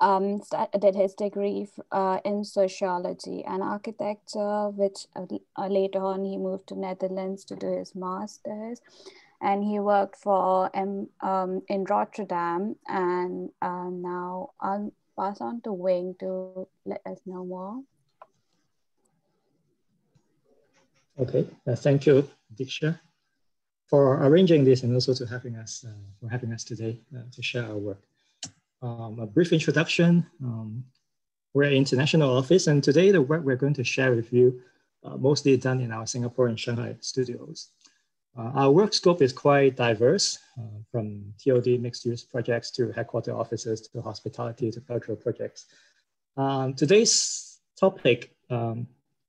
um, did his degree uh, in sociology and architecture, which uh, uh, later on he moved to Netherlands to do his master's. And he worked for um, um, in Rotterdam, and uh, now I'll pass on to Wing to let us know more. Okay, uh, thank you, Diksha, for arranging this and also to having us uh, for having us today to share our work. Um, a brief introduction. Um, we're an international office, and today the work we're going to share with you uh, mostly done in our Singapore and Shanghai studios. Uh, our work scope is quite diverse, uh, from TOD mixed-use projects to headquarter offices to hospitality to cultural projects. Um, today's topic, um,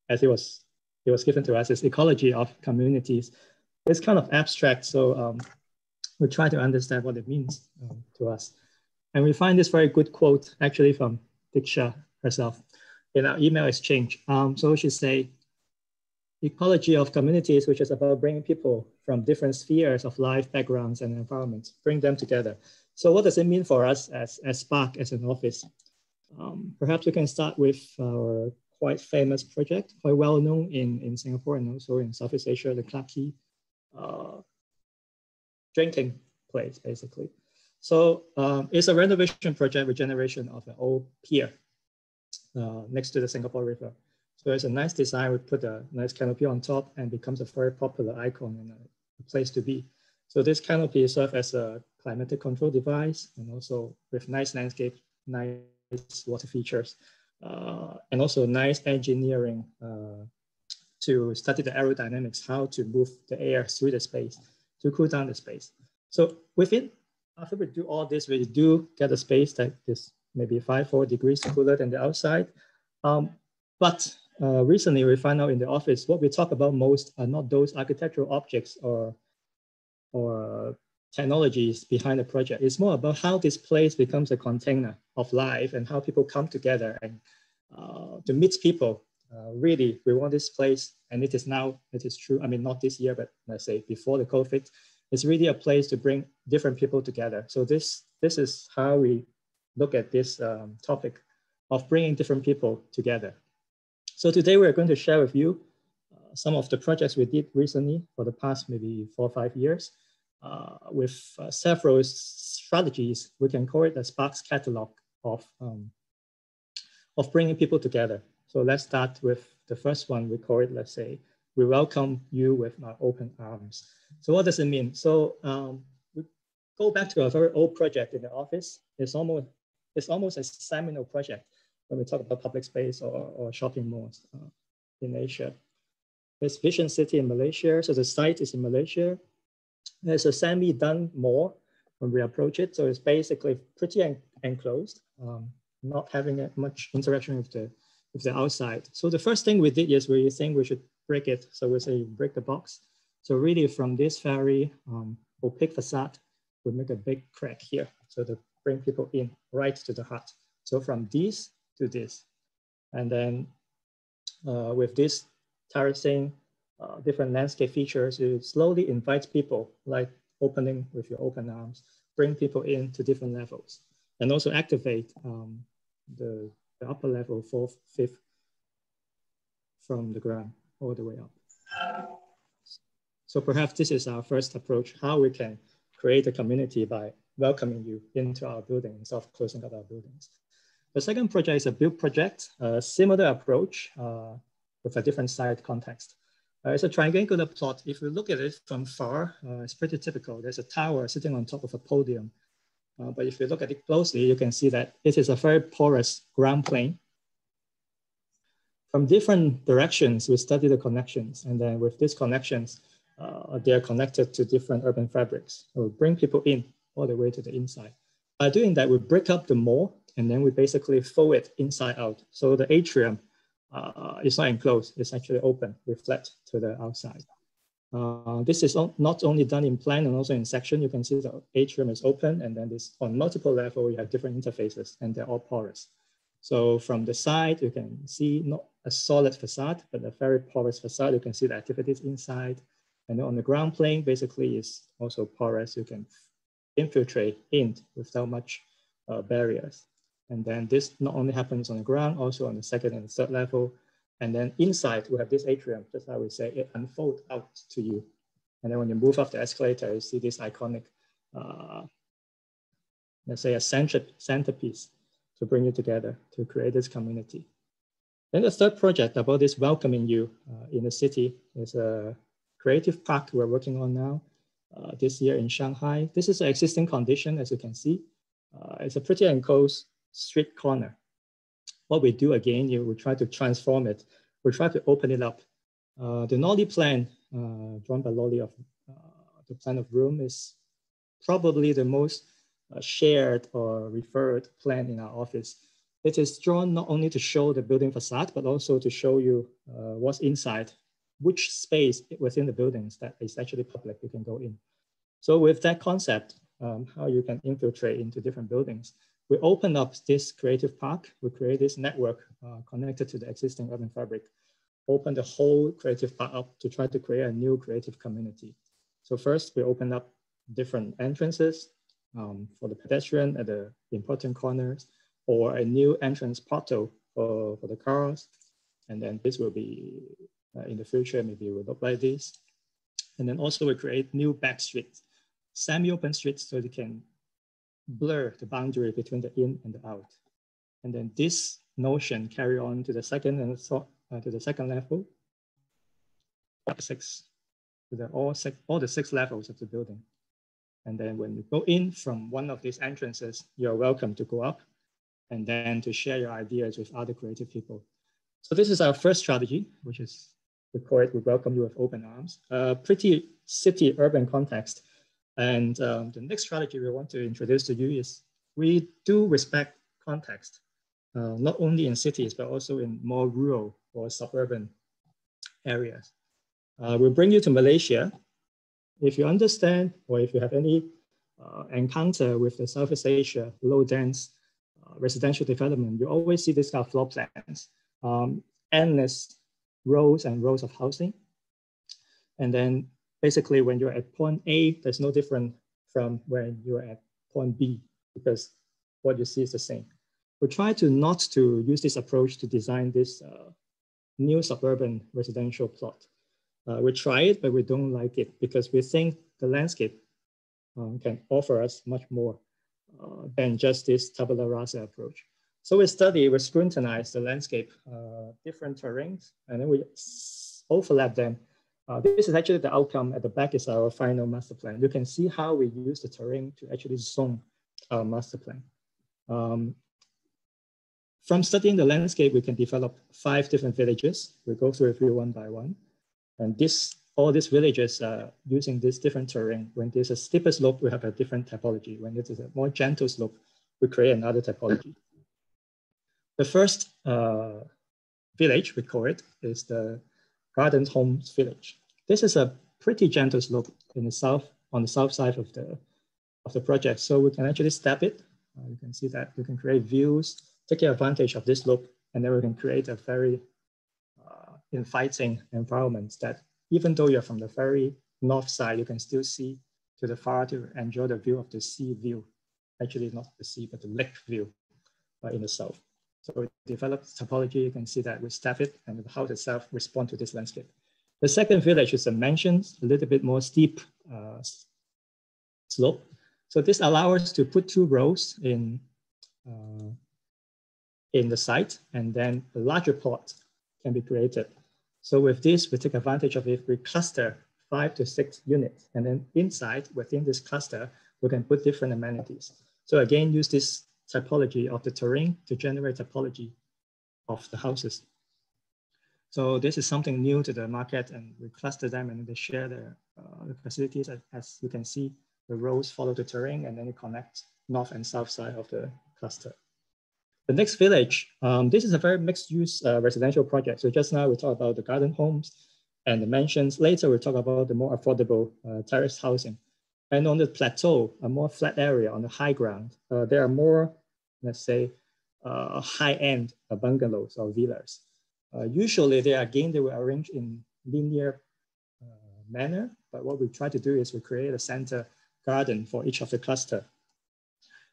as it was it was given to us is ecology of communities. It's kind of abstract, so um, we try to understand what it means um, to us. And we find this very good quote actually from Diksha herself in our email exchange. Um, so she say, ecology of communities, which is about bringing people from different spheres of life, backgrounds, and environments, bring them together. So what does it mean for us as, as Spark, as an office? Um, perhaps we can start with our quite famous project, quite well known in, in Singapore and also in Southeast Asia, the Clarke uh, drinking place, basically. So um, it's a renovation project, regeneration of an old pier uh, next to the Singapore River. So it's a nice design. We put a nice canopy on top and becomes a very popular icon and a, place to be. So this canopy serves as a climatic control device and also with nice landscape, nice water features uh, and also nice engineering uh, to study the aerodynamics, how to move the air through the space to cool down the space. So within, after we do all this, we do get a space that is maybe five, four degrees cooler than the outside. Um, but uh, recently we find out in the office, what we talk about most are not those architectural objects or, or technologies behind the project. It's more about how this place becomes a container of life and how people come together and uh, to meet people. Uh, really, we want this place, and it is now, it is true. I mean, not this year, but let's say before the COVID, it's really a place to bring different people together. So this, this is how we look at this um, topic of bringing different people together. So today we're going to share with you uh, some of the projects we did recently for the past maybe four or five years uh, with uh, several strategies. We can call it the Sparks catalog of, um, of bringing people together. So let's start with the first one. We call it, let's say, we welcome you with our open arms. So what does it mean? So um, we go back to a very old project in the office. It's almost, it's almost a seminal project when we talk about public space or, or shopping malls uh, in Asia. There's Vision City in Malaysia. So the site is in Malaysia. There's a semi-done mall when we approach it. So it's basically pretty en enclosed, um, not having much interaction with the, with the outside. So the first thing we did is we think we should break it. So we say break the box. So really from this very um, opaque facade, we make a big crack here. So to bring people in right to the heart. So from this to this. And then uh, with this terracing, uh, different landscape features, you slowly invite people, like opening with your open arms, bring people in to different levels, and also activate um, the, the upper level, fourth, fifth, from the ground all the way up. So perhaps this is our first approach, how we can create a community by welcoming you into our building instead of closing up our buildings. The second project is a build project, a similar approach uh, with a different site context. Uh, it's a triangular plot. If you look at it from far, uh, it's pretty typical. There's a tower sitting on top of a podium. Uh, but if you look at it closely, you can see that it is a very porous ground plane. From different directions, we study the connections. And then with these connections, uh, they are connected to different urban fabrics. We bring people in all the way to the inside. By doing that, we break up the mall and then we basically fold it inside out. So the atrium uh, it's not enclosed, it's actually open, reflect to the outside. Uh, this is not only done in plan and also in section. You can see the atrium is open and then this on multiple level, you have different interfaces and they're all porous. So from the side, you can see not a solid facade, but a very porous facade. You can see the activities inside. And on the ground plane, basically is also porous. You can infiltrate in without much uh, barriers. And then this not only happens on the ground, also on the second and third level. And then inside, we have this atrium, just like we say, it unfolds out to you. And then when you move up the escalator, you see this iconic, uh, let's say a center, centerpiece to bring you together to create this community. Then the third project about this welcoming you uh, in the city is a creative park we're working on now uh, this year in Shanghai. This is an existing condition, as you can see. Uh, it's a pretty enclosed street corner. What we do again, you, we try to transform it. We try to open it up. Uh, the Nolli plan, uh, drawn by Nolli of uh, the plan of Rome is probably the most uh, shared or referred plan in our office. It is drawn not only to show the building facade, but also to show you what's inside which space within the buildings that is actually public you can go in. So with that concept, um, how you can infiltrate into different buildings, we open up this creative park, we create this network uh, connected to the existing urban fabric, open the whole creative park up to try to create a new creative community. So first we open up different entrances um, for the pedestrian at the important corners or a new entrance portal for, for the cars. And then this will be in the future, maybe we'll look like this. And then also we create new back streets, semi-open streets so they can blur the boundary between the in and the out. And then this notion carry on to the second and so, uh, to the second level, six, to the all six, all the six levels of the building. And then when you go in from one of these entrances, you're welcome to go up and then to share your ideas with other creative people. So this is our first strategy, which is call it, we welcome you with open arms. Uh, pretty city urban context. And um, the next strategy we want to introduce to you is we do respect context, uh, not only in cities, but also in more rural or suburban areas. Uh, we'll bring you to Malaysia. If you understand, or if you have any uh, encounter with the Southeast Asia low dense uh, residential development, you always see this kind of floor plans, um, endless rows and rows of housing. And then basically when you're at point A, there's no different from when you're at point B because what you see is the same. We try to not to use this approach to design this uh, new suburban residential plot. Uh, we try it, but we don't like it because we think the landscape um, can offer us much more uh, than just this tabula rasa approach. So we study, we scrutinize the landscape, uh, different terrains, and then we overlap them. Uh, this is actually the outcome at the back is our final master plan. You can see how we use the terrain to actually zone our master plan. Um, from studying the landscape, we can develop five different villages. We go through a few one by one. And this, all these villages are using this different terrain. When there's a steeper slope, we have a different typology. When it is a more gentle slope, we create another typology. The first uh, village, we call it, is the Garden Homes Village. This is a pretty gentle slope in the south, on the south side of the, of the project. So we can actually step it. Uh, you can see that we can create views, taking advantage of this slope, and then we can create a very uh, inviting environment that even though you're from the very north side, you can still see to the far to enjoy the view of the sea view. Actually, not the sea, but the lake view uh, in the south. So we developed topology. You can see that we staff it and the house itself respond to this landscape. The second village is a mansion, a little bit more steep uh, slope. So this allows us to put two rows in, uh, in the site and then a larger plot can be created. So with this, we take advantage of it. We cluster five to six units. And then inside, within this cluster, we can put different amenities. So again, use this typology of the terrain to generate typology of the houses. So this is something new to the market and we cluster them and they share the, uh, facilities. As, you can see, the roads follow the terrain and then it connects north and south side of the cluster. The next village, um, this is a very mixed use uh, residential project. So just now we talked about the garden homes and the mansions. Later we'll talk about the more affordable uh, terrace housing. And on the plateau, a more flat area on the high ground, uh, there are more, let's say, uh, high-end uh, bungalows or villas. Uh, usually they are, again, they were arranged in linear uh, manner, but what we try to do is we create a center garden for each of the cluster.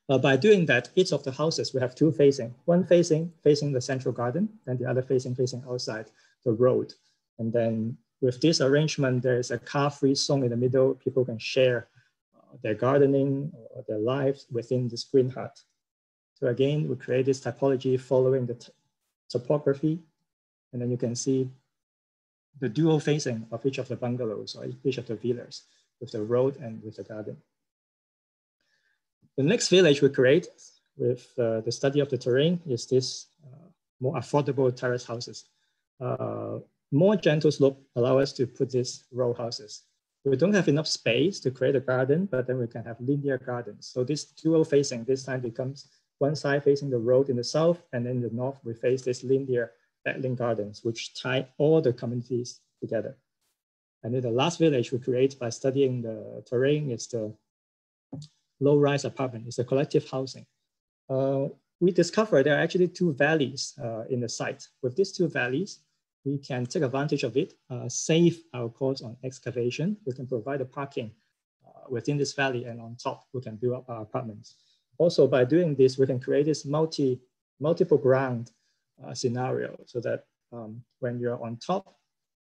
Uh, by doing that, each of the houses will have two facing, one facing facing the central garden, and the other facing facing outside the road. And then with this arrangement, there is a car-free zone in the middle. People can share uh, their gardening or their lives within this green hut. So again, we create this typology following the topography, and then you can see the dual facing of each of the bungalows or each of the villas with the road and with the garden. The next village we create with uh, the study of the terrain is this uh, more affordable terrace houses. Uh, more gentle slope allow us to put these row houses. We don't have enough space to create a garden, but then we can have linear gardens. So this dual facing this time becomes one side facing the road in the south, and in the north we face this linear backling gardens, which tie all the communities together. And then the last village we create by studying the terrain is the low-rise apartment. It's a collective housing. Uh, we discovered there are actually two valleys uh, in the site. With these two valleys, we can take advantage of it, uh, save our cost on excavation. We can provide the parking uh, within this valley and on top, we can build up our apartments. Also by doing this, we can create this multi, multiple ground uh, scenario so that um, when you're on top,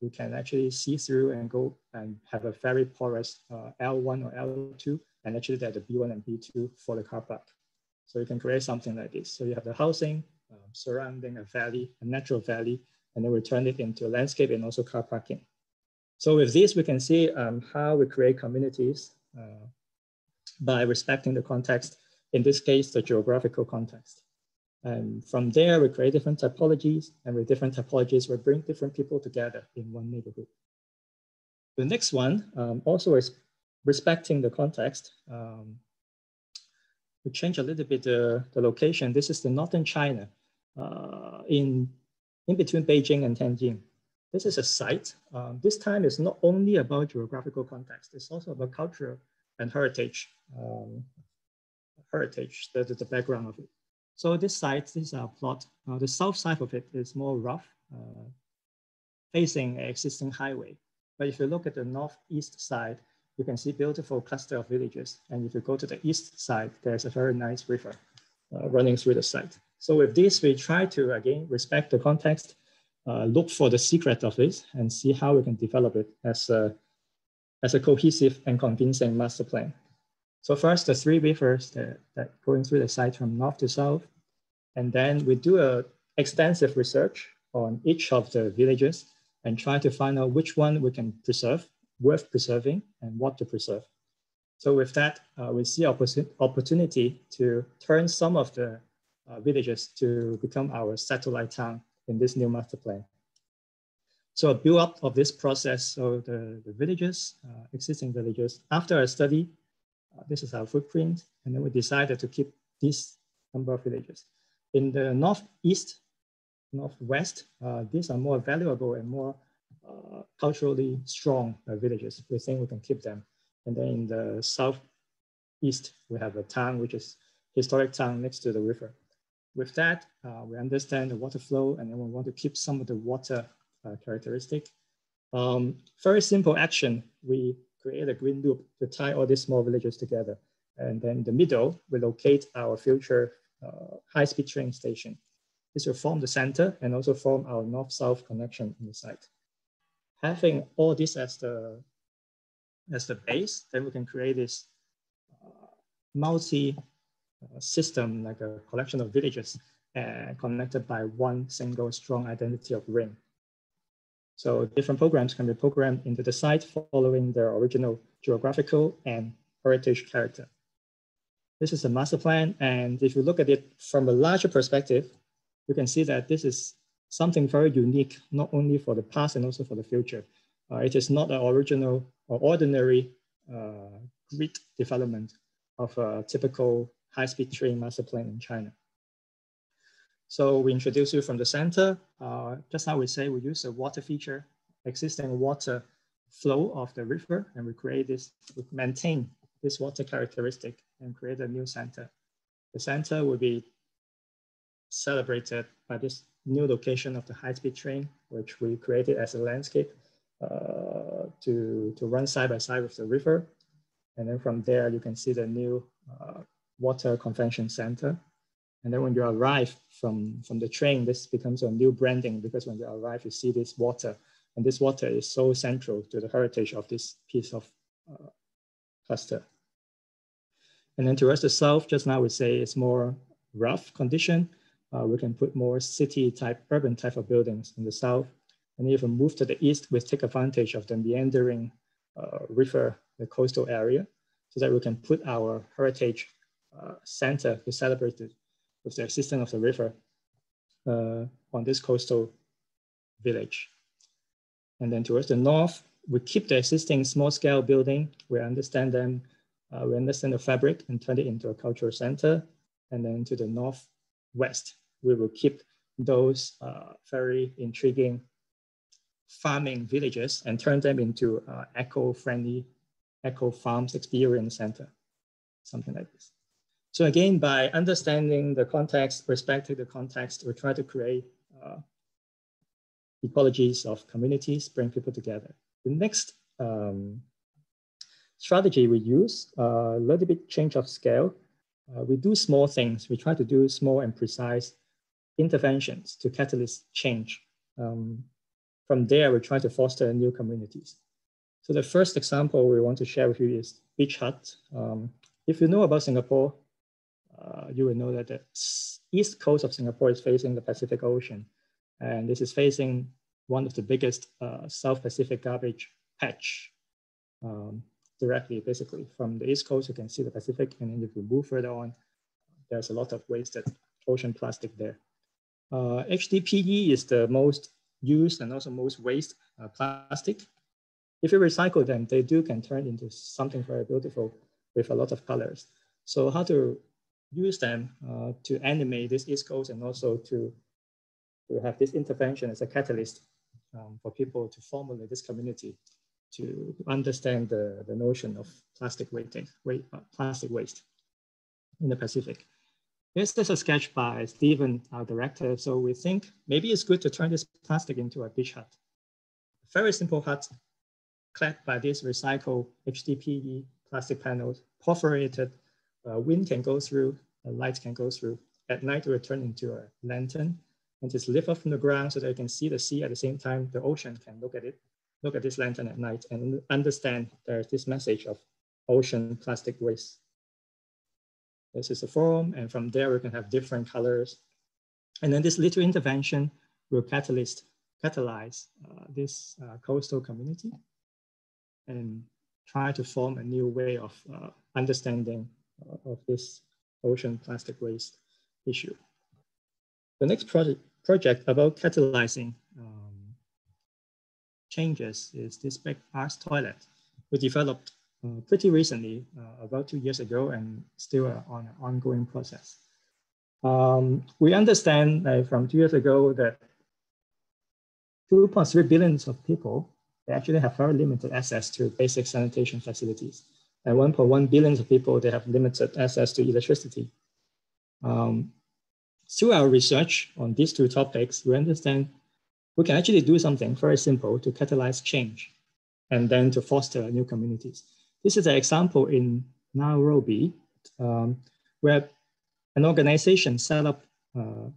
you can actually see through and go and have a very porous uh, L1 or L2 and actually there's the B1 and B2 for the car park. So you can create something like this. So you have the housing um, surrounding a valley, a natural valley, and then we turn it into a landscape and also car parking. So with this, we can see um, how we create communities uh, by respecting the context, in this case, the geographical context. And from there, we create different typologies, and with different typologies, we bring different people together in one neighborhood. The next one um, also is respecting the context, um, we change a little bit the, the location. This is the northern China uh, in, in between Beijing and Tianjin. This is a site. Um, this time is not only about geographical context, it's also about culture and heritage, um, heritage, the, the, the, background of it. So this site, this is our plot. Uh, the south side of it is more rough, uh, facing an existing highway. But if you look at the northeast side, you can see beautiful cluster of villages. And if you go to the east side, there's a very nice river uh, running through the site. So with this, we try to, again, respect the context, uh, look for the secret of this and see how we can develop it as a, as a cohesive and convincing master plan. So first, the three rivers that, that going through the site from north to south. And then we do a extensive research on each of the villages and try to find out which one we can preserve worth preserving and what to preserve. So with that, uh, we see opportunity to turn some of the uh, villages to become our satellite town in this new master plan. So a build up of this process, so the, the villages, uh, existing villages, after a study, this is our footprint, and then we decided to keep this number of villages. In the northeast, northwest, uh, these are more valuable and more uh, culturally strong uh, villages. We think we can keep them. And then in the southeast, we have a town, which is historic town next to the river. With that, uh, we understand the water flow and then we want to keep some of the water characteristic. Um, very simple action. We create a green loop to tie all these small villages together. And then in the middle, we locate our future uh, high-speed train station. This will form the center and also form our north-south connection in the site having all this as the as the base, then we can create this uh, multi uh, like a collection of villages uh, connected by one single strong identity of ring. So different programs can be programmed into the site following their original geographical and heritage character. This is a master plan. And if you look at it from a larger perspective, you can see that this is something very unique, not only for the past and also for the future. Uh, it is not an original or ordinary uh, grid development of a typical high-speed train master plan in China. So we introduce you from the center. Uh, just now we say we use a water feature, existing water flow of the river, and we create this, we maintain this water characteristic and create a new center. The center will be celebrated by this new location of the high-speed train, which we created as a landscape uh, to, to run side by side with the river. And then from there, you can see the new uh, water convention center. And then when you arrive from, from the train, this becomes a new branding because when you arrive, you see this water. And this water is so central to the heritage of this piece of uh, cluster. And then towards the south, just now we say it's more rough condition. Uh, we can put more city type, urban type of buildings in the south. And if we move to the east, we take advantage of the meandering uh, river, the coastal area, so that we can put our heritage uh, center to celebrate the, with the existence of the river uh, on this coastal village. And then towards the north, we keep the existing small scale building. We understand them, uh, we understand the fabric and turn it into a cultural center. And then to the northwest, we will keep those uh, very intriguing farming villages and turn them into uh, eco-friendly, eco-farms experience center, something like this. So again, by understanding the context, respecting the context, we try to create uh, ecologies of communities, bring people together. The next um, strategy we use, a uh, little bit change of scale. Uh, we do small things. We try to do small and precise interventions to catalyze change. Um, from there, we try to foster new communities. So the first example we want to share with you is Beach Hut. Um, if you know about Singapore, uh, you will know that the east coast of Singapore is facing the Pacific Ocean. And this is facing one of the biggest uh, South Pacific garbage patch um, directly, basically. From the east coast, you can see the Pacific. And then if you move further on, there's a lot of wasted ocean plastic there. Uh, HDPE is the most used and also most waste uh, plastic. If you recycle them, they do can turn into something very beautiful with a lot of colors. So how to use them uh, to animate this East Coast and also to, to have this intervention as a catalyst um, for people to formulate this community to understand the, the notion of plastic waste, waste, uh, plastic waste in the Pacific. This is a sketch by Stephen, our director. So we think maybe it's good to turn this plastic into a beach hut. A very simple hut clad by these recycled HDPE plastic panels, perforated, uh, wind can go through, uh, light can go through. At night, it will turn into a lantern and just lift up from the ground so that you can see the sea at the same time, the ocean can look at it, look at this lantern at night and understand there's this message of ocean plastic waste this is a forum, and from there we can have different colors. And then this little intervention will catalyze, catalyze uh, this uh, coastal community and try to form a new way of uh, understanding of this ocean plastic waste issue. The next project, project about catalyzing um, changes is this big arts toilet. We developed uh, pretty recently, uh, about two years ago, and still on an ongoing process. Um, we understand uh, from two years ago that 2.3 billions of people they actually have very limited access to basic sanitation facilities. And 1.1 billions of people, they have limited access to electricity. Um, through our research on these two topics, we understand we can actually do something very simple to catalyze change and then to foster new communities. This is an example in Nairobi, um, where an organization set up uh,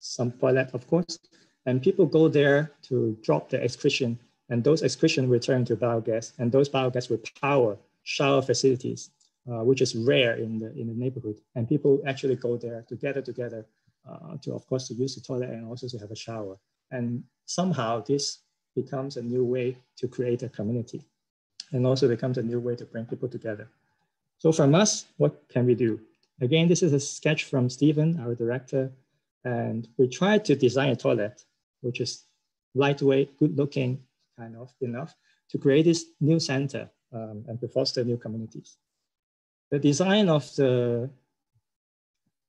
some toilet, of course, and people go there to drop their excretion, and those excretion return to biogas, and those biogas will power shower facilities, uh, which is rare in the in the neighborhood. And people actually go there to gather together uh, to, of course, to use the toilet and also to have a shower. And somehow this becomes a new way to create a community and also becomes a new way to bring people together. So from us, what can we do? Again, this is a sketch from Stephen, our director, and we tried to design a toilet, which is lightweight, good looking, kind of enough to create this new center um, and to foster new communities. The design of the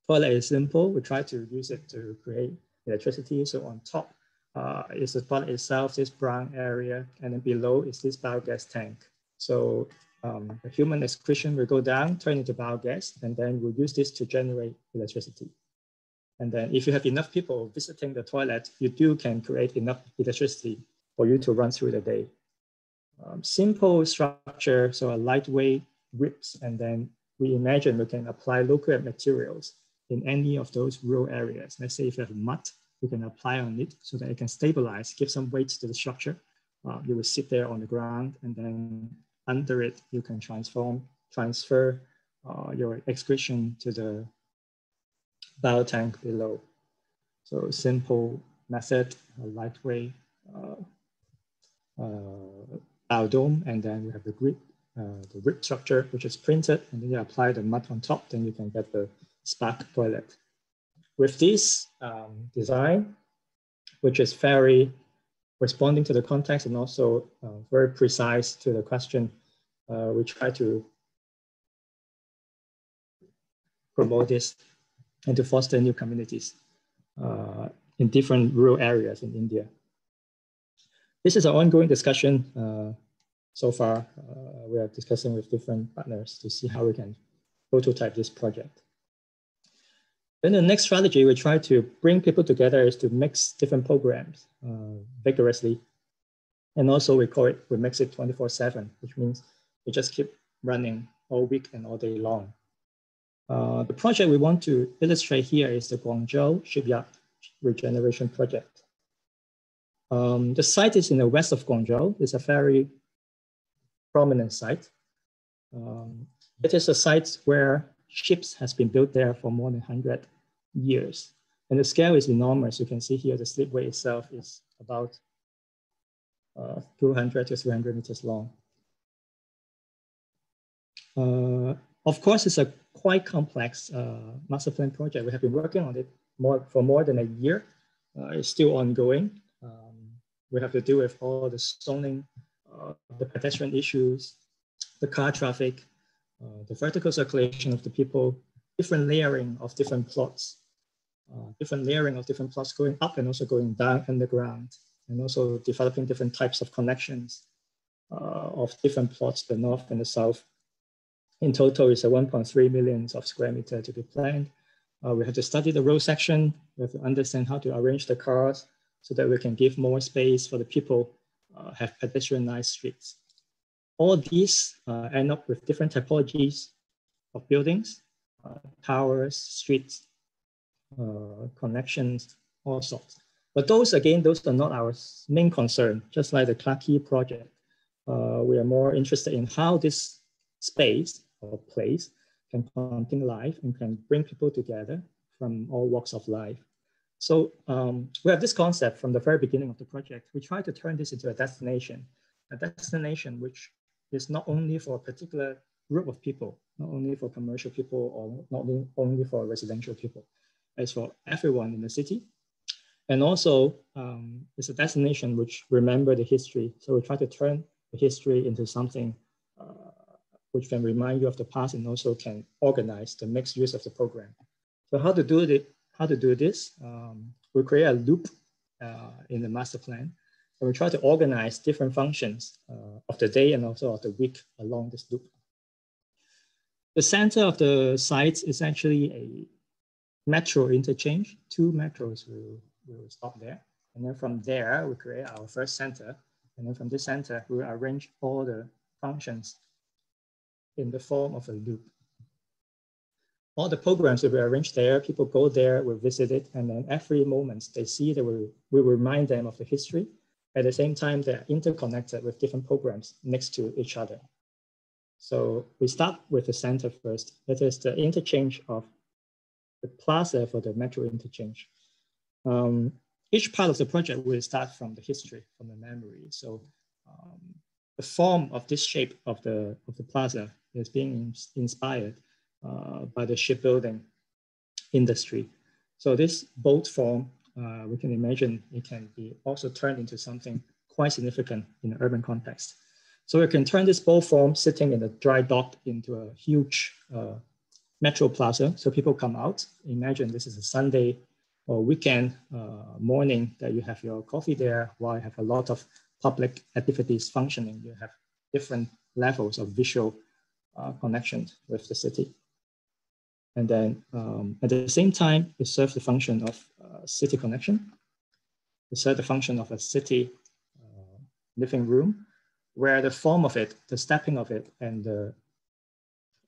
toilet is simple. We try to use it to create electricity. So on top uh, is the toilet itself, this brown area, and then below is this biogas tank. So um, the human excretion will go down, turn into biogas, and then we'll use this to generate electricity. And then if you have enough people visiting the toilet, you do can create enough electricity for you to run through the day. Um, simple structure, so a lightweight ribs and then we imagine we can apply local materials in any of those rural areas. Let's say if you have mud, we can apply on it so that it can stabilize, give some weight to the structure. Uh, you will sit there on the ground and then under it, you can transform, transfer uh, your excretion to the biotank below. So simple method, lightweight uh, uh, biodome, and then we have the grid, uh, the rib structure, which is printed, and then you apply the mud on top, then you can get the spark toilet. With this um, design, which is very responding to the context and also uh, very precise to the question, uh, we try to promote this and to foster new communities uh, in different rural areas in India. This is an ongoing discussion. So far, uh, we are discussing with different partners to see how we can prototype this project. Then the next strategy we try to bring people together is to mix different programs uh, vigorously. And also we call it, we mix it 24 seven, which means we just keep running all week and all day long. Uh, the project we want to illustrate here is the Guangzhou Shipyard Regeneration Project. Um, the site is in the west of Guangzhou. It's a very prominent site. Um, it is a site where ships has been built there for more than 100 years. And the scale is enormous. You can see here the slipway itself is about uh, 200 to 300 meters long. Uh, of course, it's a quite complex uh, master plan project. We have been working on it more, for more than a year. Uh, it's still ongoing. Um, we have to deal with all the zoning, the pedestrian issues, the car traffic, uh, the vertical circulation of the people, different layering of different plots, uh, different layering of different plots going up and also going down underground, and also developing different types of connections uh, of different plots, the north and the south, in total, it's a 1.3 millions of square meter to be planned. Uh, we have to study the road section. We have to understand how to arrange the cars so that we can give more space for the people, uh, have pedestrianized streets. All these uh, end up with different typologies of buildings, uh, towers, streets, uh, connections, all sorts. But those, again, those are not our main concern, just like the Clarke project. Uh, we are more interested in how this space or place can contain life and can bring people together from all walks of life. So um, we have this concept from the very beginning of the project. We try to turn this into a destination, a destination which is not only for a particular group of people, not only for commercial people or not only for residential people, it's for everyone in the city. And also um, it's a destination which remember the history. So we try to turn the history into something uh, which can remind you of the past and also can organize the mixed use of the program. So how to do it? How to do this? Um, we create a loop uh, in the master plan, and we try to organize different functions uh, of the day and also of the week along this loop. The center of the site is actually a metro interchange. Two metros will, will stop there. And then from there, we create our first center. And then from this center, we arrange all the functions in the form of a loop. All the programs will be arranged there, people go there, will visit it, and then every moment they see that we will remind them of the history. At the same time, they're interconnected with different programs next to each other. So we start with the center first. That is the interchange of the plaza for the metro interchange. Um, each part of the project will start from the history, from the memory. So um, the form of this shape of the, of the plaza is being inspired by the shipbuilding industry. So this boat form, uh, we can imagine it can be also turned into something quite significant in an urban context. So we can turn this boat form sitting in a dry dock into a huge uh, metro plaza. So people come out, imagine this is a Sunday or weekend uh, morning that you have your coffee there while you have a lot of public activities functioning. You have different levels of visual uh, connections with the city. And then um, at the same time, it serves the function of uh, city connection. It serves the function of a city uh, living room, where the form of it, the stepping of it, and the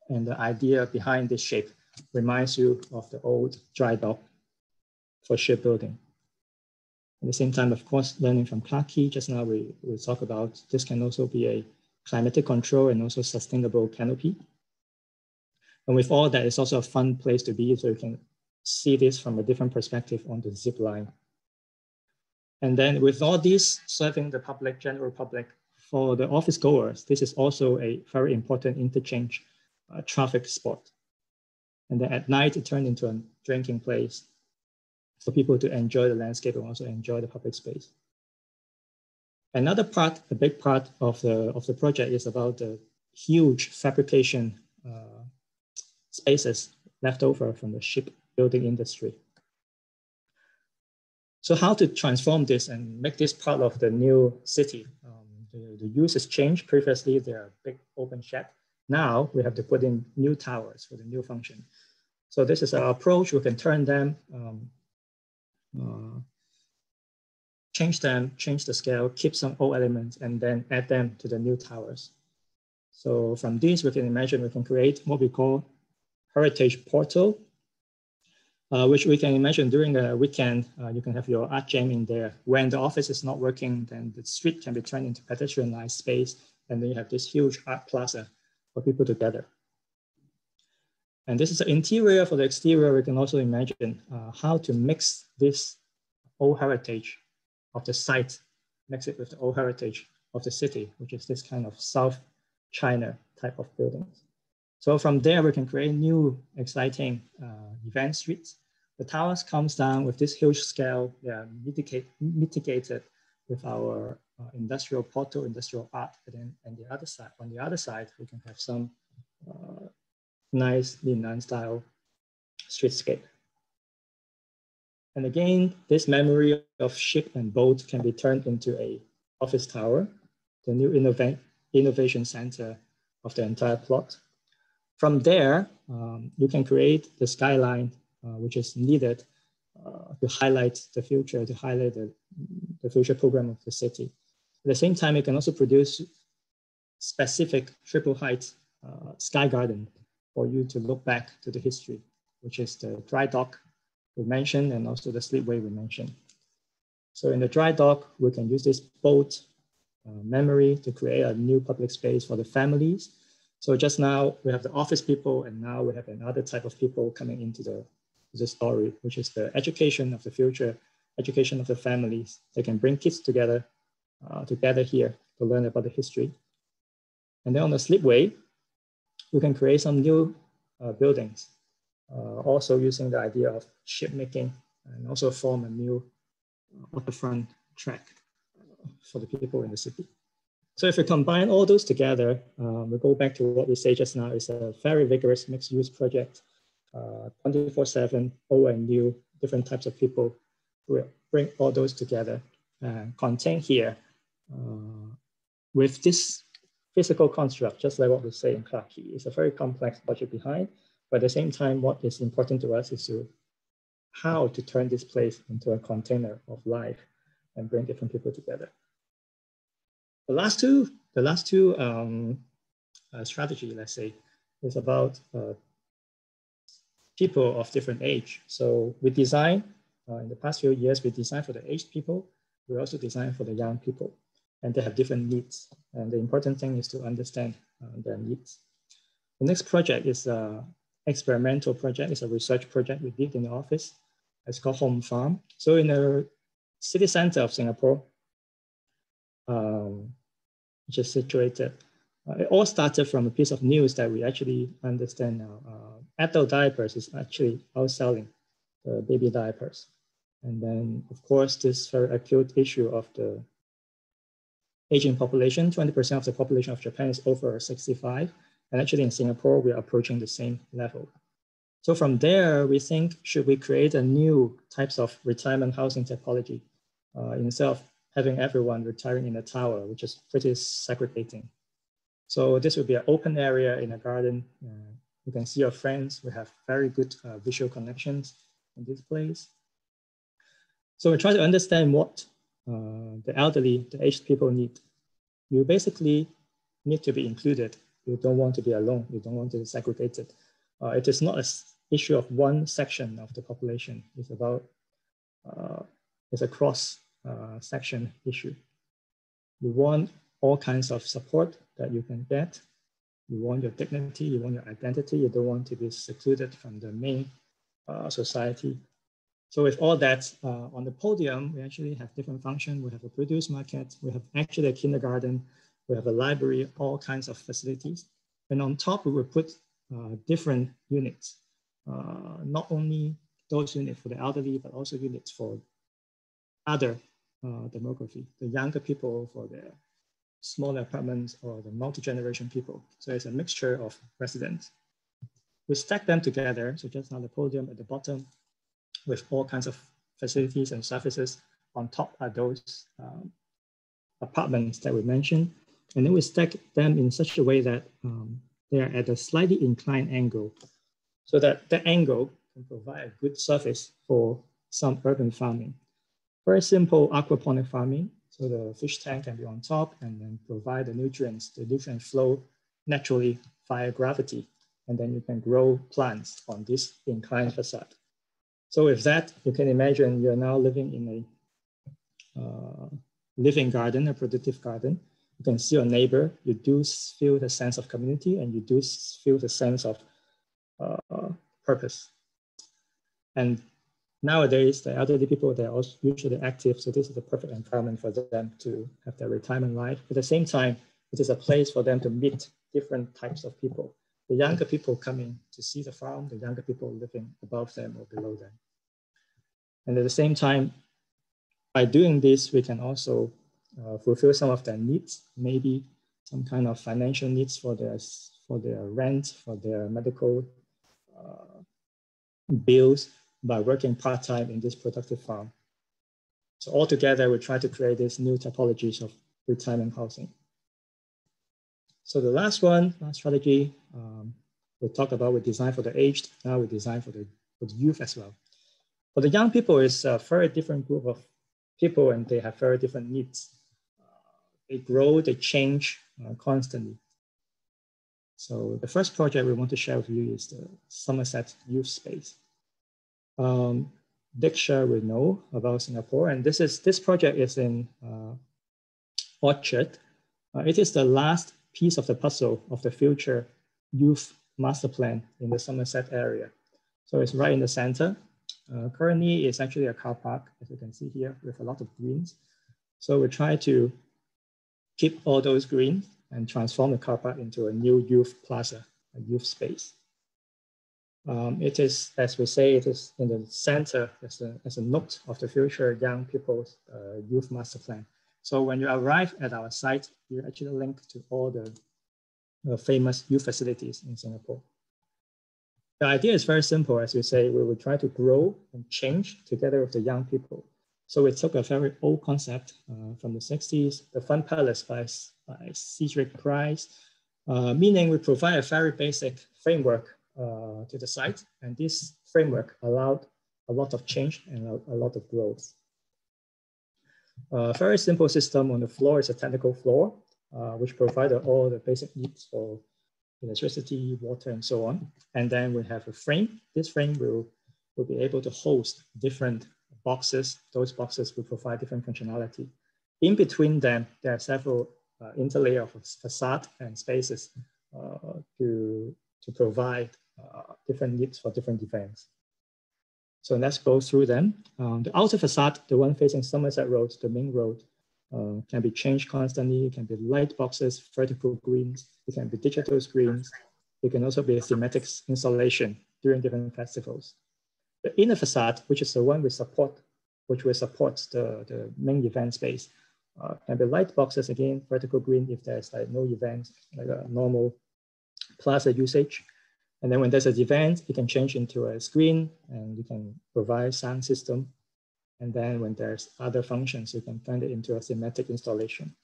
And the idea behind this shape reminds you of the old dry dock for shipbuilding. At the same time, of course, learning from Clarke just now we, we talk about this can also be a climatic control and also sustainable canopy. And with all that, it's also a fun place to be, so you can see this from a different perspective on the zip line. And then with all these serving the public, general public, for the office goers, this is also a very important interchange uh, traffic spot. And then at night, it turned into a drinking place for people to enjoy the landscape and also enjoy the public space. Another part, a big part of the, of the project is about the huge fabrication uh, spaces left over from the shipbuilding industry. So how to transform this and make this part of the new city? Um, the, the use has changed. Previously, they are big open shed. Now we have to put in new towers for the new function. So this is our approach. We can turn them, um, uh, change them, change the scale, keep some old elements, and then add them to the new towers. So from this, we can imagine we can create what we call heritage portal, uh, which we can imagine during the weekend, uh, you can have your art jam in there. When the office is not working, then the street can be turned into pedestrianized space, and then you have this huge art plaza for people to gather. And this is the interior. For the exterior, we can also imagine uh, how to mix this old heritage of the site, mix it with the old heritage of the city, which is this kind of South China type of buildings. So from there, we can create new exciting uh, event streets. The towers comes down with this huge scale. They are mitigate, mitigated with our uh, industrial portal, industrial art. And then and the other side, on the other side, we can have some uh, nice Lin style streetscape. And again, this memory of ship and boat can be turned into a office tower, the new innov innovation center of the entire plot. From there, um, you can create the skyline, uh, which is needed uh, to highlight the future, to highlight the, the future program of the city. At the same time, you can also produce specific triple height uh, sky garden for you to look back to the history, which is the dry dock we mentioned and also the slipway we mentioned. So in the dry dock, we can use this boat uh, memory to create a new public space for the families so just now we have the office people and now we have another type of people coming into the, the story, which is the education of the future, education of the families. They can bring kids together, uh, together here to learn about the history. And then on the slipway, we can create some new uh, buildings, uh, also using the idea of ship making and also form a new waterfront track uh, for the people in the city. So if we combine all those together, um, we go back to what we say just now, it's a very vigorous mixed use project, 24-7, uh, old and new, different types of people. We bring all those together and contain here uh, with this physical construct, just like what we say in Clarke. It's a very complex logic behind, but at the same time, what is important to us is to how to turn this place into a container of life and bring different people together. The last two, the last two um, uh, strategy, let's say, is about uh, people of different age. So we design, uh, in the past few years, we design for the aged people. We also design for the young people and they have different needs. And the important thing is to understand uh, their needs. The next project is an experimental project. It's a research project we did in the office. It's called Home Farm. So in the city center of Singapore, um, which is situated. Uh, it all started from a piece of news that we actually understand now. Uh, diapers is actually outselling the baby diapers. And then, of course, this very acute issue of the aging population, 20% of the population of Japan is over 65. And actually in Singapore, we're approaching the same level. So from there, we think, should we create a new types of retirement housing typology uh, instead of having everyone retiring in a tower, which is pretty segregating. So this would be an open area in a garden. Uh, you can see your friends. We have very good uh, visual connections in this place. So we try to understand what uh, the elderly, the aged people need. You basically need to be included You don't want to be alone. You don't want to be segregated. Uh, it is not an issue of one section of the population. It's about, uh, it's a cross uh, section issue. You want all kinds of support that you can get. You want your dignity, you want your identity. You don't want to be secluded from the main uh, society. So with all that uh, on the podium, we actually have different functions. We have a produce market, we have actually a kindergarten, we have a library, all kinds of facilities. And on top, we will put uh, different units, uh, not only those units for the elderly, but also units for other uh, demography, the younger people for their smaller apartments or the multi-generation people. So it's a mixture of residents. We stack them together. So just on the podium at the bottom with all kinds of facilities and services. On top are those um, apartments that we mentioned. And then we stack them in such a way that um, they are at a slightly inclined angle so that the angle can provide a good surface for some urban farming. Very simple aquaponic farming. So the fish tank can be on top and then provide the nutrients. The nutrients flow naturally via gravity. And then you can grow plants on this inclined facade. So with that, you can imagine you're now living in a uh, living garden, a productive garden. You can see your neighbor, you do feel the sense of community and you do feel the sense of uh, purpose. And nowadays, the elderly people, they're also usually active. So this is the perfect environment for them to have their retirement life. At the same time, it is a place for them to meet different types of people. The younger people coming to see the farm, the younger people living above them or below them. And at the same time, by doing this, we can also uh, fulfill some of their needs, maybe some kind of financial needs for their, for their rent, for their medical uh, bills by working part-time in this productive farm. So altogether, we try to create these new typologies of retirement housing. So the last one, last strategy, um, we talked about we design for the aged, now we design for the, for the youth as well. For the young people, it's a very different group of people and they have very different needs. Uh, they grow, they change uh, constantly. So the first project we want to share with you is the Somerset Youth Space. Um, Diksha know about Singapore, and this is this project is in uh, Orchard. Uh, it is the last piece of the puzzle of the future youth master plan in the Somerset area. So it's right in the center. Uh, currently, it's actually a car park, as you can see here, with a lot of greens. So we try to keep all those greens and transform the car park into a new youth plaza, a youth space. Um, it is, as we say, it is in the center as a, as a note of the future young people's uh, youth master plan. So when you arrive at our site, you're actually linked to all the uh, famous youth facilities in Singapore. The idea is very simple. As we say, we will try to grow and change together with the young people. So we took a very old concept uh, from the 60s, the Fun Palace by, by Cedric Price, uh, meaning we provide a very basic framework uh, to the site. And this framework allowed a lot of change and a, a lot of growth. A very simple system on the floor is a technical floor, uh, which provided all the basic needs for electricity, water, and so on. And then we have a frame. This frame will, will be able to host different boxes. Those boxes will provide different functionality. In between them, there are several uh, interlayer of facade and spaces uh, to, to provide uh, different needs for different events. So let's go through them. Um, the outer facade, the one facing Somerset Road, the main road, uh, can be changed constantly. It can be light boxes, vertical greens. It can be digital screens. It can also be a thematic installation during different festivals. The inner facade, which is the one we support, which will support the, the main event space, uh, can be light boxes again, vertical green if there's like no event, like a normal plaza usage. And then when there's an event, it can change into a screen and you can provide sound system. And then when there's other functions, you can turn it into a thematic installation.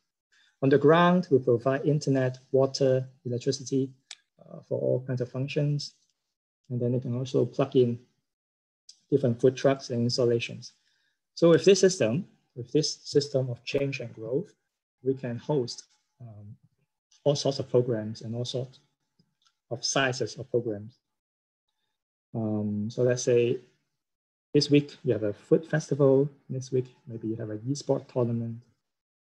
On the ground, we provide internet, water, electricity uh, for all kinds of functions. And then you can also plug in different food trucks and installations. So with this system, with this system of change and growth, we can host um, all sorts of programs and all sorts of sizes of programs. Um, so let's say this week you have a food festival, next week maybe you have a e-sport tournament,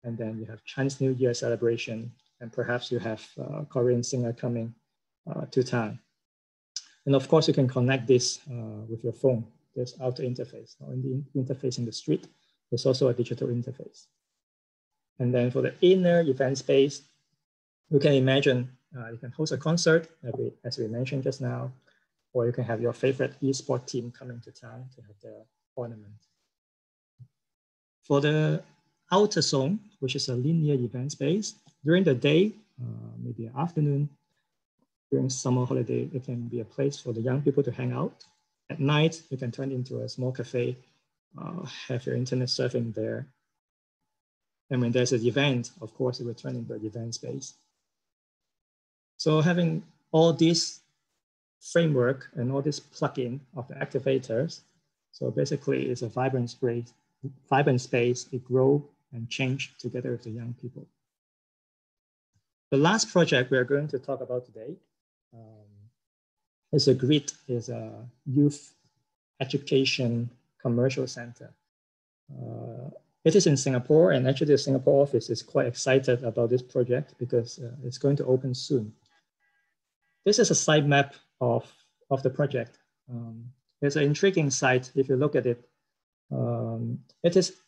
and then you have Chinese New Year celebration, and perhaps you have a Korean singer coming uh, to town. And of course, you can connect this uh, with your phone. There's outer interface. Now in the interface in the street, there's also a digital interface. And then for the inner event space, you can imagine uh, you can host a concert, as we mentioned just now, or you can have your favorite esports team coming to town to have their tournament. For the outer zone, which is a linear event space, during the day, uh, maybe afternoon, during summer holiday, it can be a place for the young people to hang out. At night, you can turn into a small cafe, uh, have your internet surfing there. And when there's an event, of course, it will turn into an event space. So having all this framework and all this plugin of the activators, so basically it's a vibrant space, vibrant space, it grow and change together with the young people. The last project we are going to talk about today um, is a GRID, is a youth education commercial center. Uh, it is in Singapore, and actually the Singapore office is quite excited about this project because uh, it's going to open soon. This is a site map of, of the project. Um, it's an intriguing site if you look at it. Um, it is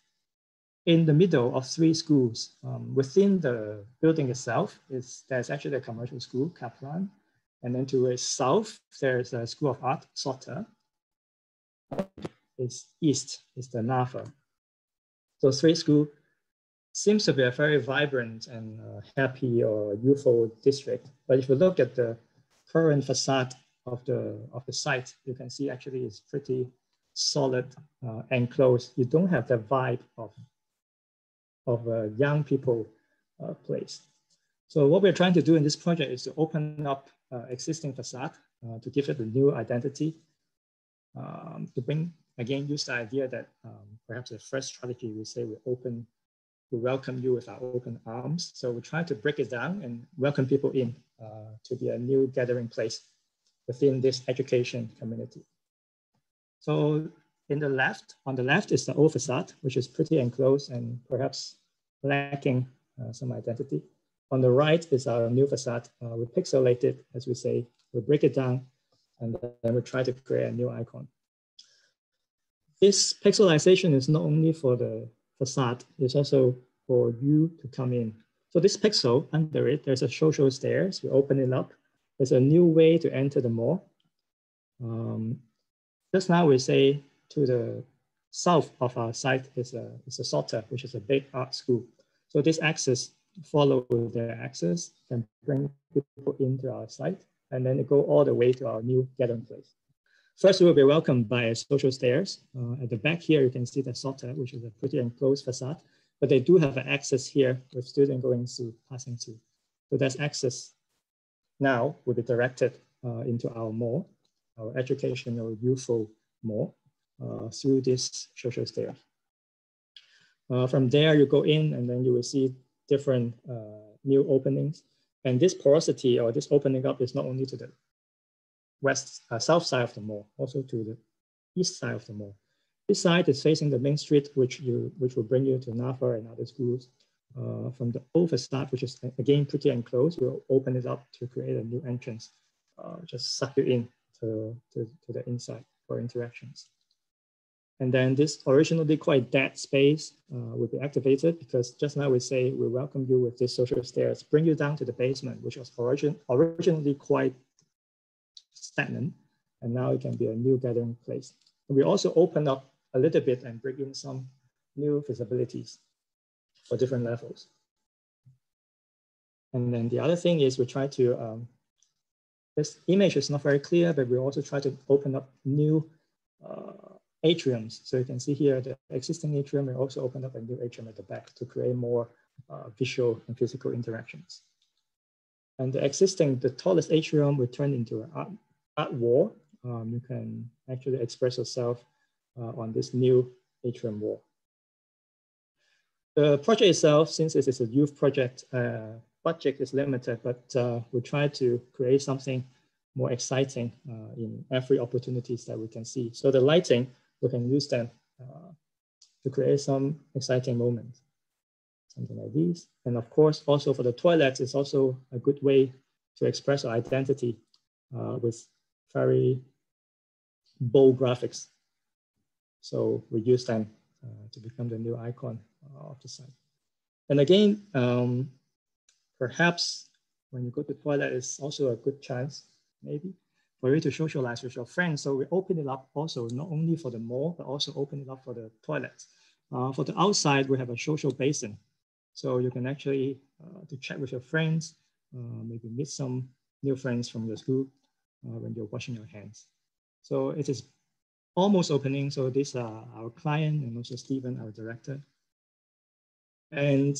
in the middle of three schools. Um, within the building itself, is there's actually a commercial school, Kaplan. And then to the south, there's a School of Art, SOTA. It's east, is the NAFA. So three school seems to be a very vibrant and uh, happy or youthful district. But if you look at the current facade of the, of the site, you can see actually it's pretty solid uh, enclosed. You don't have the vibe of, of a young people uh, place. So what we're trying to do in this project is to open up uh, existing facade uh, to give it a new identity, um, to bring, again, use the idea that um, perhaps the first strategy we say we open, we welcome you with our open arms. So we try to break it down and welcome people in uh, to be a new gathering place within this education community. So in the left, on the left is the old facade, which is pretty enclosed and perhaps lacking uh, some identity. On the right is our new facade. Uh, we pixelate it, as we say, we break it down, and then we try to create a new icon. This pixelization is not only for the facade, it's also for you to come in. So this pixel under it, there's a social stairs. We open it up. There's a new way to enter the mall. Um, just now we say to the south of our site is a, is a SOTA, which is a big art school. So this access follow their access can bring people into our site and then go all the way to our new gathering place. First, we will be welcomed by social stairs. Uh, at the back here, you can see the SOTA, which is a pretty enclosed facade, but they do have access here with students going through, passing through. So that's access now will be directed uh, into our mall, our educational youthful mall uh, through this social stairs. Uh, from there, you go in and then you will see different uh, new openings. And this porosity or this opening up is not only to the west, uh, south side of the mall, also to the east side of the mall. This side is facing the main street, which you which will bring you to NAFA and other schools. Uh, from the old facade, which is again pretty enclosed, we'll open it up to create a new entrance, uh, just suck you in to, to, to the inside for interactions. And then this originally quite dead space uh, will be activated because just now we say we welcome you with this social stairs, bring you down to the basement, which was origin originally quite stagnant. And now it can be a new gathering place. We also open up a little bit and bring in some new visibilities for different levels. And then the other thing is we try to, um, this image is not very clear, but we also try to open up new uh, atriums. So you can see here the existing atrium, we also opened up a new atrium at the back to create more uh, visual and physical interactions. And the existing, the tallest atrium we turned into an art, art wall. Um, you can actually express yourself uh, on this new atrium wall. The project itself, since it is a youth project, uh, budget is limited, but uh, we try to create something more exciting uh, in every opportunities that we can see. So the lighting, we can use them uh, to create some exciting moments, something like these. And of course, also for the toilets, it's also a good way to express our identity uh, with very bold graphics. So we use them uh, to become the new icon of the site. And again, um, perhaps when you go to toilet, it's also a good chance, maybe, for you to socialize with your friends. So we open it up also, not only for the mall, but also open it up for the toilets. Uh, for the outside, we have a social basin. So you can actually uh, to chat with your friends, uh, maybe meet some new friends from your school Uh, when you're washing your hands. So it is almost opening. So these are our client and also Stephen, our director. And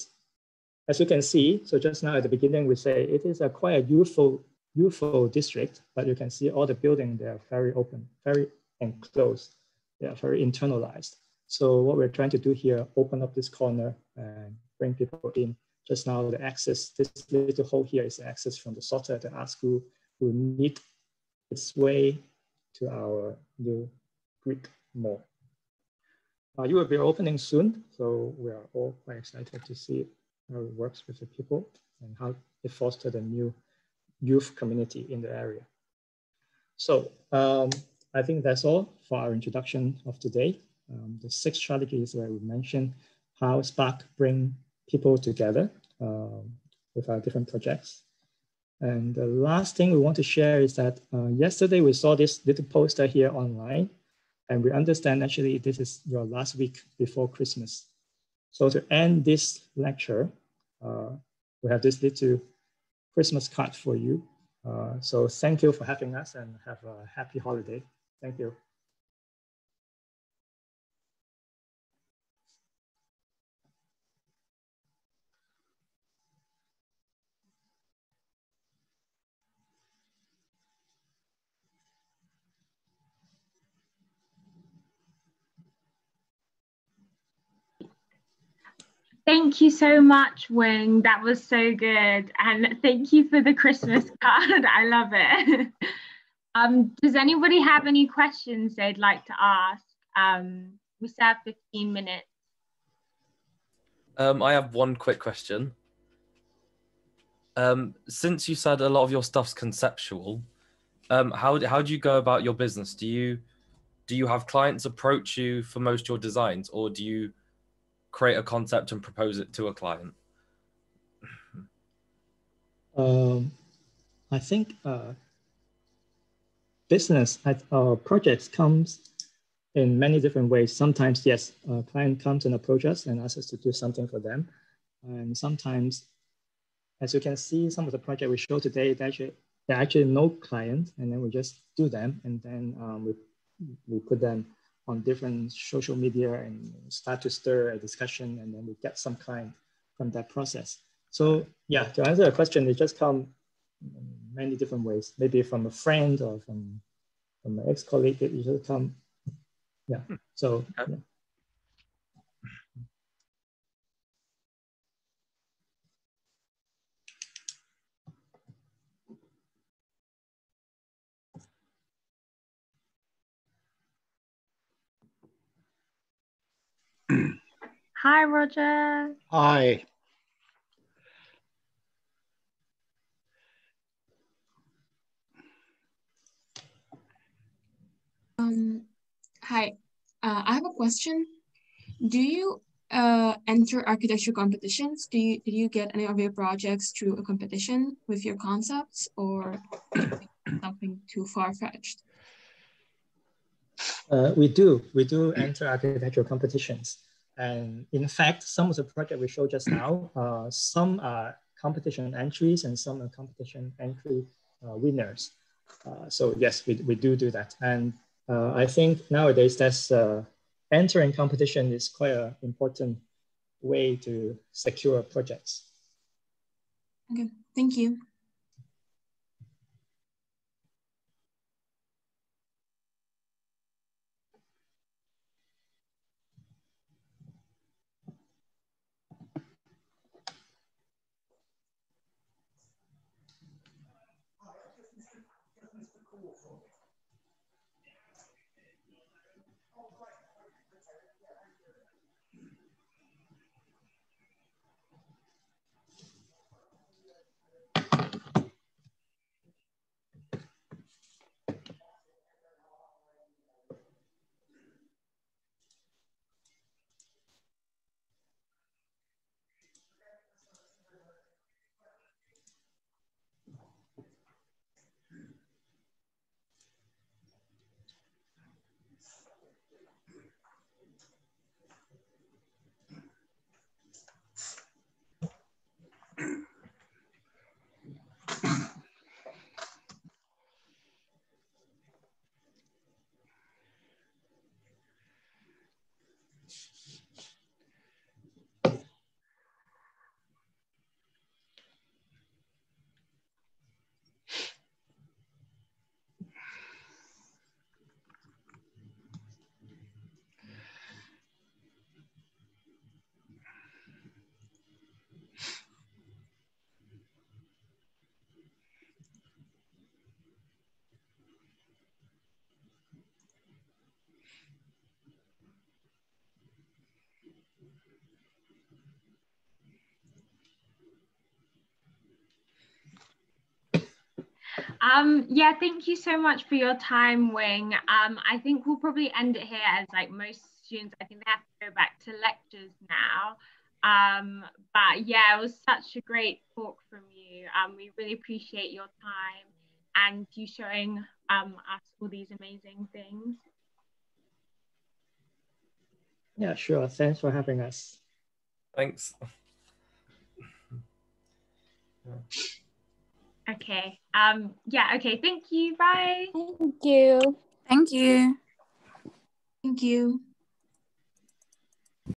as you can see, so just now at the beginning, we say it is a quite a youthful, youthful district, but you can see all the buildings, they are very open, very enclosed. They are very internalized. So what we're trying to do here, open up this corner and bring people in. Just now the access, this little hole here is the access from the SOTA, the art school, who need its way to our new GRID mall. Uh, you will be opening soon, so we are all quite excited to see how it works with the people and how it fosters a new youth community in the area. So um, I think that's all for our introduction of today. Um, the six strategies where we mentioned, how Spark bring people together um, with our different projects. And the last thing we want to share is that uh, yesterday we saw this little poster here online, and we understand actually this is your last week before Christmas. So to end this lecture, uh, we have this little Christmas card for you. Uh, so thank you for having us and have a happy holiday. Thank you. Thank you so much, Wing. That was so good. And thank you for the Christmas card. I love it. um, does anybody have any questions they'd like to ask? Um, we still have 15 minutes. Um, I have one quick question. Um, since you said a lot of your stuff's conceptual, um, how, how do you go about your business? Do you do you have clients approach you for most of your designs, or do you create a concept and propose it to a client? Um, I think uh, business uh, projects comes in many different ways. Sometimes, yes, a client comes and approaches us and asks us to do something for them. And sometimes, as you can see, some of the project we show today, they actually, they're actually no client, and then we just do them, and then um, we, we put them on different social media and start to stir a discussion and then we get some client from that process. So yeah, to answer the question, it just come many different ways, maybe from a friend or from, from an ex-colleague, it just come, yeah, hmm. so yeah. Hi, Roger. Hi. Um, hi, uh, I have a question. Do you uh, enter architecture competitions? Do you did you get any of your projects through a competition with your concepts, or something too far fetched? Uh, we do. We do enter architectural competitions. And in fact, some of the project we showed just now, uh, some are competition entries and some are competition entry uh, winners. Uh, so yes, we, we do do that. And uh, I think nowadays that's uh, entering competition is quite an important way to secure projects. Okay, thank you. Um, yeah, thank you so much for your time, Wing. Um, I think we'll probably end it here as like most students, I think they have to go back to lectures now. Um, but yeah, it was such a great talk from you. Um, we really appreciate your time and you showing um, us all these amazing things. Yeah, sure. Thanks for having us. Thanks. Okay. Um, yeah, okay. Thank you. Bye. Thank you. Thank you. Thank you.